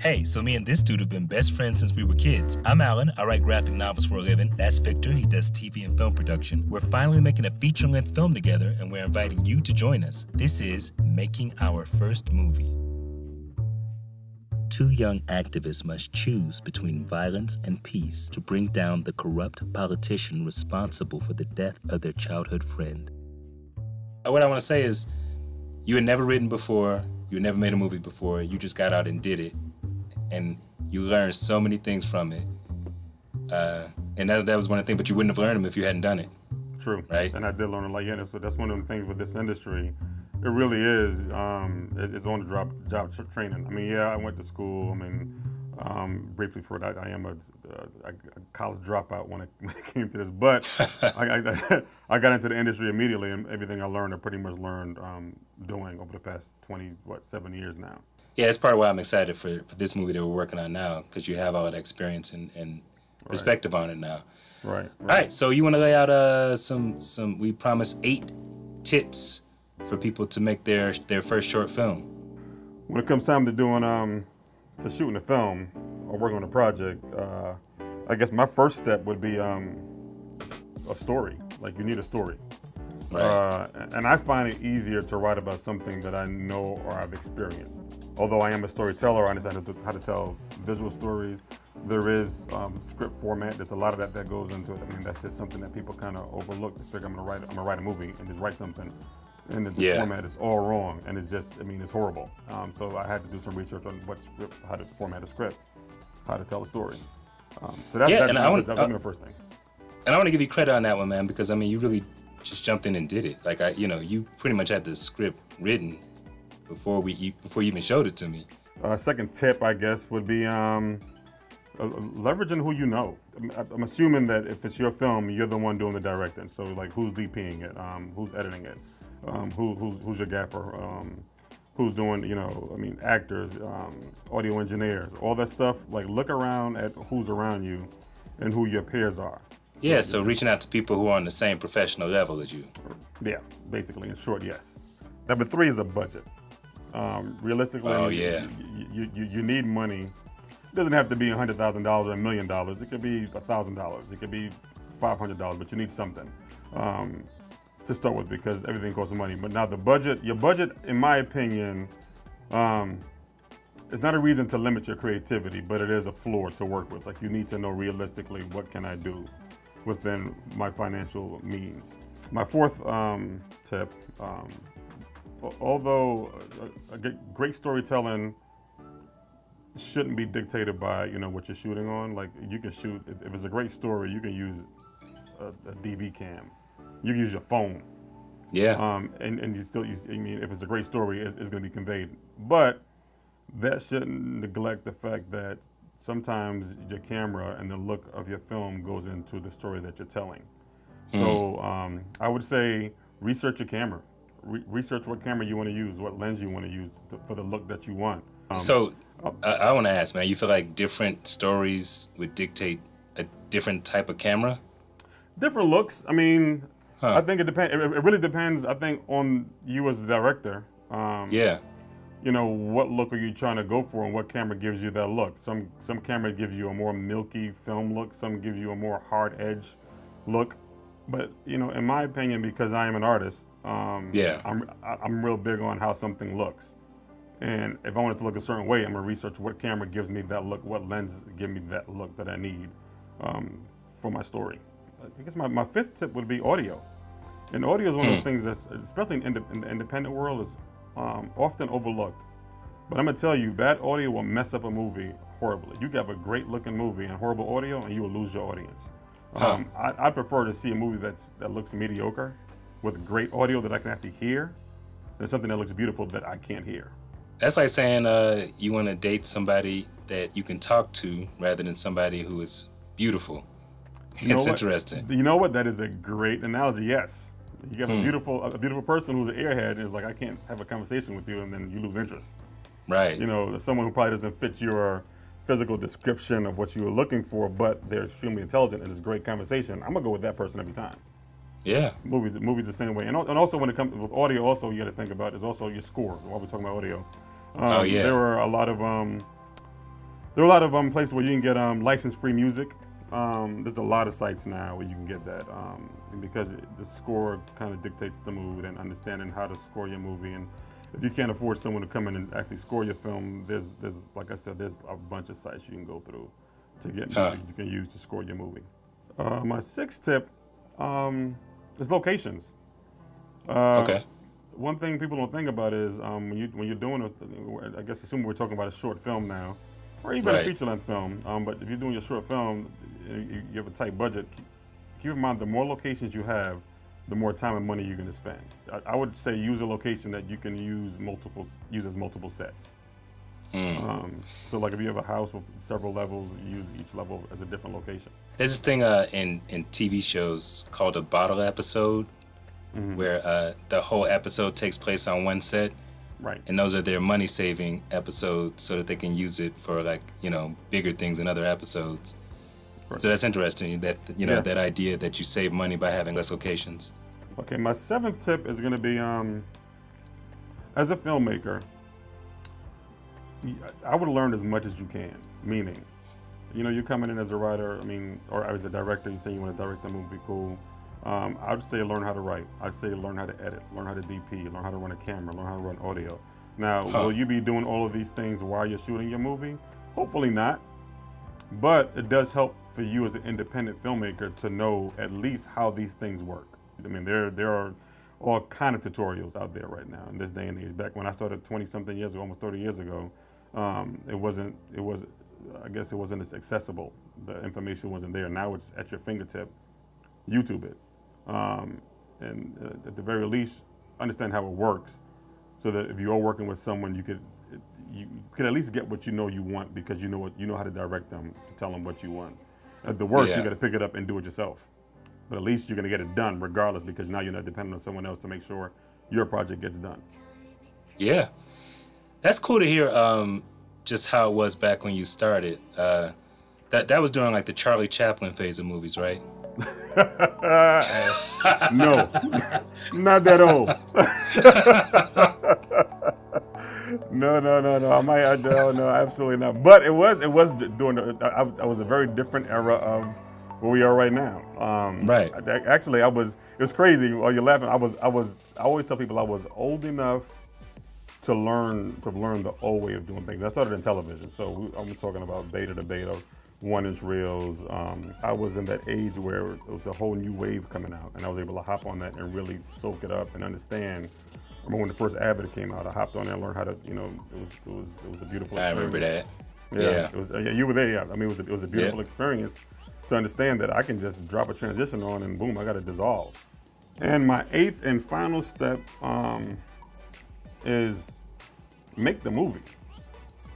Hey, so me and this dude have been best friends since we were kids. I'm Alan. I write graphic novels for a living. That's Victor. He does TV and film production. We're finally making a feature length film together, and we're inviting you to join us. This is Making Our First Movie. Two young activists must choose between violence and peace to bring down the corrupt politician responsible for the death of their childhood friend. Uh, what I want to say is, you had never written before, you had never made a movie before, you just got out and did it and you learn so many things from it. Uh, and that, that was one of the things, but you wouldn't have learned them if you hadn't done it. True. Right. And I did learn a lot. Yeah, so that's one of the things with this industry. It really is. Um, it, it's on the job job training. I mean, yeah, I went to school. I mean, um, briefly for that, I am a, a, a, college dropout when it, when it came to this. But I, I, I, got into the industry immediately, and everything I learned, I pretty much learned um, doing over the past 20, what, seven years now yeah, that's part of why I'm excited for, for this movie that we're working on now because you have all that experience and, and perspective right. on it now. Right, right. All right. So you want to lay out uh, some some? We promise eight tips for people to make their their first short film. When it comes time to doing um to shooting a film or working on a project, uh, I guess my first step would be um a story. Like you need a story. Right. Uh, and I find it easier to write about something that I know or I've experienced. Although I am a storyteller, I understand how to, how to tell visual stories. There is um, script format. There's a lot of that that goes into it. I mean, that's just something that people kind of overlook. They figure I'm gonna write, I'm gonna write a movie and just write something, and the yeah. format is all wrong, and it's just, I mean, it's horrible. Um, so I had to do some research on what script, how to format a script, how to tell a story. Um, so that's, yeah, that's, and that's, I want, that's, that's the first thing. And I want to give you credit on that one, man, because I mean, you really just jumped in and did it. Like I, you know, you pretty much had the script written before we before you even showed it to me. Uh, second tip, I guess, would be um, uh, leveraging who you know. I'm assuming that if it's your film, you're the one doing the directing. So like, who's DPing it? Um, who's editing it? Um, who, who's, who's your gaffer? Um, who's doing, you know, I mean, actors, um, audio engineers, all that stuff. Like, look around at who's around you and who your peers are. Yeah, so reaching out to people who are on the same professional level as you. Yeah, basically, in short, yes. Number three is a budget. Um, realistically, oh, yeah. you, you, you need money. It doesn't have to be $100,000 or a million dollars. It could be $1,000. It could be $500, but you need something um, to start with because everything costs money. But now the budget, your budget, in my opinion, um, it's not a reason to limit your creativity, but it is a floor to work with. Like you need to know realistically what can I do within my financial means. My fourth um, tip, um, although a, a great storytelling shouldn't be dictated by you know what you're shooting on. Like you can shoot if it's a great story, you can use a, a DV cam. You can use your phone. Yeah. Um, and, and you still use, I mean, if it's a great story, it's, it's going to be conveyed. But that shouldn't neglect the fact that sometimes your camera and the look of your film goes into the story that you're telling. Mm. So um, I would say research your camera. Re research what camera you want to use, what lens you want to use to, for the look that you want. Um, so uh, I, I want to ask, man, you feel like different stories would dictate a different type of camera? Different looks. I mean, huh. I think it depends. It, it, really depends. I think on you as the director. Um, yeah you know, what look are you trying to go for and what camera gives you that look. Some some camera gives you a more milky film look, some give you a more hard edge look. But you know, in my opinion, because I am an artist, um, yeah, I'm I'm real big on how something looks. And if I want it to look a certain way, I'm gonna research what camera gives me that look, what lens give me that look that I need um, for my story. I guess my, my fifth tip would be audio. And audio is one of those hmm. things that's, especially in, in the independent world, is um, often overlooked. But I'm gonna tell you, bad audio will mess up a movie horribly. You can have a great looking movie and horrible audio, and you will lose your audience. Huh. Um, I, I, prefer to see a movie that's that looks mediocre with great audio that I can actually hear than something that looks beautiful that I can't hear. That's like saying uh, you want to date somebody that you can talk to rather than somebody who is beautiful. You it's interesting. You know what? That is a great analogy. Yes. You have hmm. a beautiful a beautiful person who's an airhead and is like, I can't have a conversation with you, and then you lose interest. Right. You know, someone who probably doesn't fit your physical description of what you were looking for, but they're extremely intelligent and it's a great conversation. I'm gonna go with that person every time. Yeah. Movies, movies the same way, and, and also when it comes with audio, also you got to think about is also your score. While we're talking about audio, um, oh yeah. There are a lot of um, there are a lot of um, places where you can get um, license-free music. Um, there's a lot of sites now where you can get that um, because the score kind of dictates the mood and understanding how to score your movie. And if you can't afford someone to come in and actually score your film, there's, there's like I said, there's a bunch of sites you can go through to get Huh. you can use to score your movie. Uh, my sixth tip um, is locations. Uh, Okay. One thing people don't think about is um, when you when you're doing a, I guess assume we're talking about a short film now, or even Right. a feature length film. Um, but if you're doing your short film, you, have a tight budget. Keep, in mind the more locations you have, the more time and money you're going to spend. I, I would say use a location that you can use multiple use as multiple sets. Um, so like if you have a house with several levels, use each level as a different location. There's this thing uh, in in TV shows called a bottle episode, where uh, the whole episode takes place on one set, Right. and those are their money saving episodes, so that they can use it for like you know bigger things in other episodes. Right. So that's interesting. That you know Yeah. that idea that you save money by having less locations. Okay, my seventh tip is going to be um, as a filmmaker, I would learn as much as you can. Meaning, you know, you're coming in as a writer, I mean, or as a director, you say you want to direct a movie, cool. Um, I'd say learn how to write. I'd say learn how to edit, learn how to DP, learn how to run a camera, learn how to run audio. Now, Huh. will you be doing all of these things while you're shooting your movie? Hopefully not. But it does help for you as an independent filmmaker to know at least how these things work. I mean, there there are all kind of tutorials out there right now in this day and age. Back when I started 20 something years ago, almost 30 years ago, um, it wasn't it was I guess it wasn't as accessible. The information wasn't there. Now it's at your fingertip. YouTube it, um, and uh, at the very least, understand how it works, so that if you are working with someone, you could you can at least get what you know you want because you know what you know how to direct them to tell them what you want. At the worst, Yeah. you got to pick it up and do it yourself. But at least you're gonna get it done regardless because now you're not dependent on someone else to make sure your project gets done. Yeah, that's cool to hear. Um, just how it was back when you started. Uh, that that was during like the Charlie Chaplin phase of movies, right? No, not that old. no, no, no, no. I might, I, no, no, absolutely not. But it was, it was during. The, I, I was a very different era of where we are right now. Um, Right. Actually, I was. It was crazy. While you're laughing, I was, I was. I always tell people I was old enough to learn to learn the old way of doing things. I started in television, so we, I'm talking about beta to beta, one inch reels. Um, I was in that age where it was a whole new wave coming out, and I was able to hop on that and really soak it up and understand. Remember when the first Avid came out, I hopped on there and learned how to, you know, it was it was it was a beautiful. I remember that. Yeah, Yeah. it was. Yeah, you were there. Yeah, I mean, it was a, it was a beautiful Yeah. experience to understand that I can just drop a transition on and boom, I got to dissolve. And my eighth and final step um, is make the movie.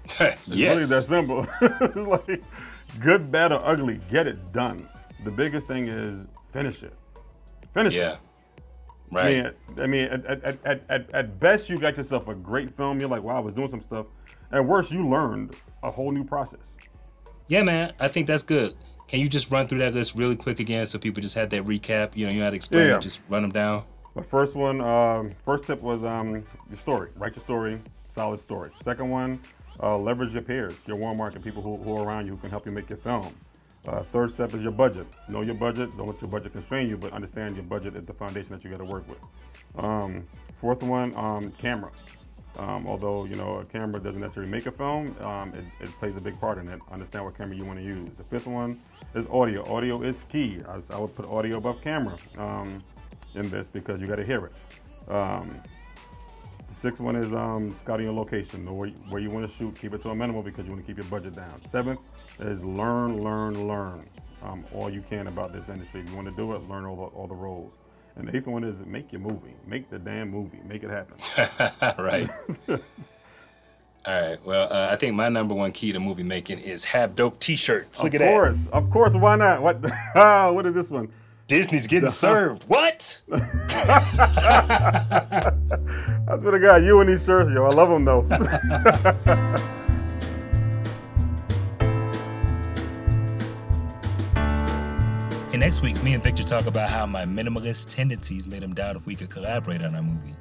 It's really that simple. it's like good, bad, or ugly, get it done. The biggest thing is finish it. Finish it. Yeah. it. I Right. mean, I mean, at, at, at, at, at best, you got yourself a great film. You're like, wow, I was doing some stuff. At worst, you learned a whole new process. Yeah, man. I think that's good. Can you just run through that list really quick again so people just had that recap? You know, you know how to explain Yeah. it. Just run them down. The first one, um, first tip was um, your story. Write your story, solid story. Second one, uh, leverage your peers, your warm market, people who, who are around you who can help you make your film. Uh, third step is your budget. Know your budget. Don't let your budget constrain you, but understand your budget is the foundation that you got to work with. Um, fourth one, um, camera. Um, although you know a camera doesn't necessarily make a film, um, it, it plays a big part in it. Understand what camera you want to use. The fifth one is audio. Audio is key. I would put audio above camera um, in this because you got to hear it. The sixth one is um, scouting your location, where, where you want to shoot, keep it to a minimum because you want to keep your budget down. Seventh is learn, learn, learn um, all you can about this industry. If you want to do it, learn all the, all the roles. And the eighth one is make your movie, make the damn movie, make it happen. right. All right. Well, uh, I think my number one key to movie making is have dope T-shirts. Look of at that. Of course, of course, why not? What? what is this one? Disney's getting served. What? I swear to God, you and these shirts, yo, I love them though. And next week, me and Victor talk about how my minimalist tendencies made him doubt if we could collaborate on our movie.